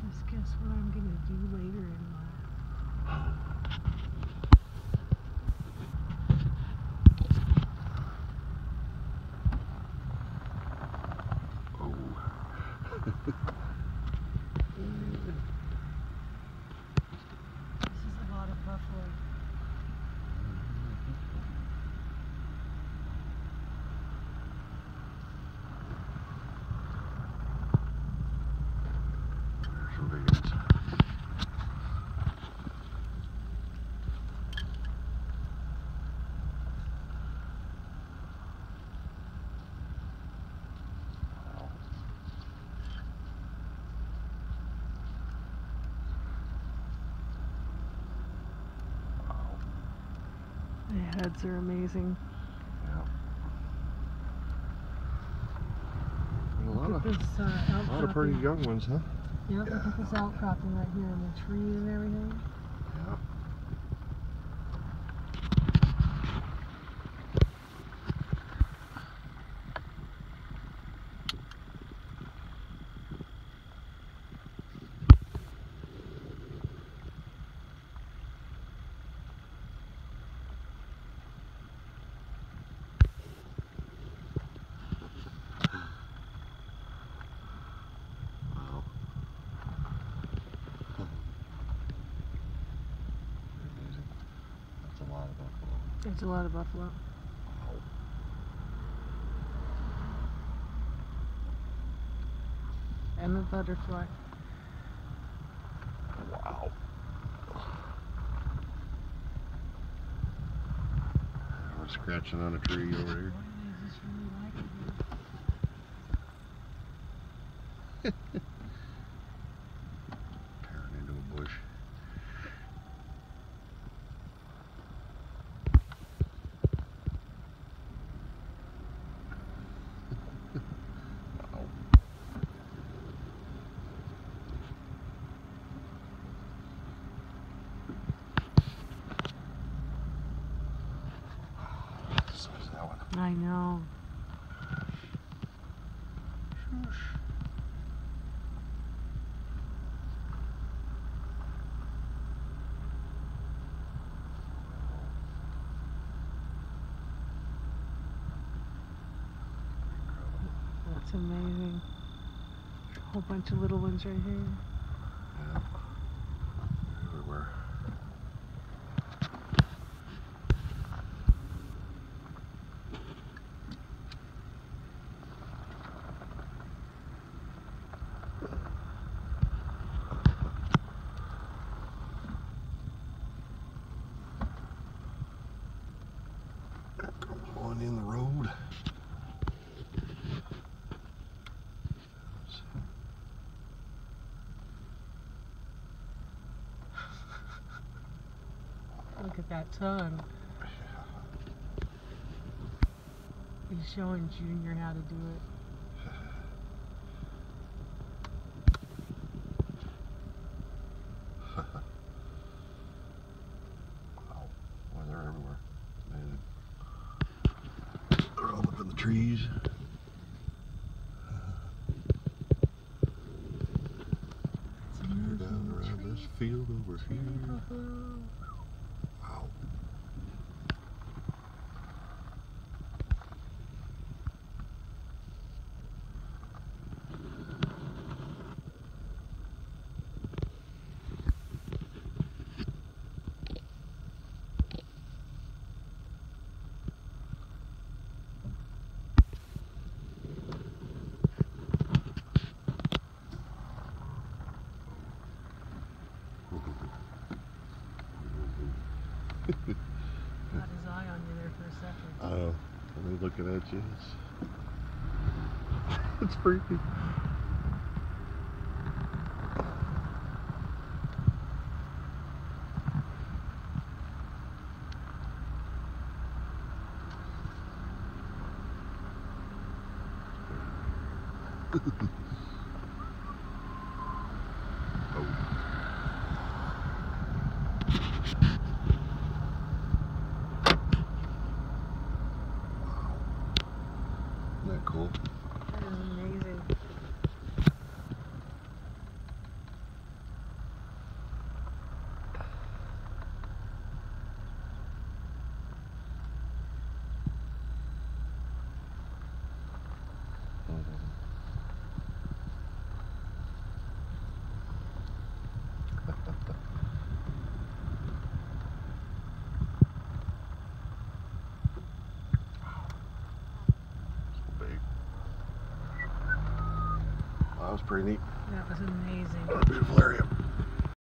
says, guess what I'm gonna do later in life? Oh. This is a lot of buffalo. There's some big ones. Heads are amazing. Yeah. A lot Look of, at this uh, a lot of pretty young ones, huh? Yeah, look at this outcropping right here in the tree and everything. Yeah. Wow. Amazing. That's a lot of buffalo. There's a lot of buffalo. Wow. And the butterfly. Wow. We're scratching on a tree over here. Boy, really like it here. Tearing into a bush. Wow. So is that one. I know. That's amazing. A whole bunch of little ones right here. Yeah. Everywhere. Come on in the road. Look at that tongue. He's showing Junior how to do it. Wow. Boy, they're everywhere. Amazing. They're all up in the trees. It's down around this field over here. Buffalo. Wow. Got his eye on you there for a second. I know. He's looking at you, it's, it's freaky. oh. Isn't that cool? That is amazing. That was pretty neat. That was amazing. What a beautiful area.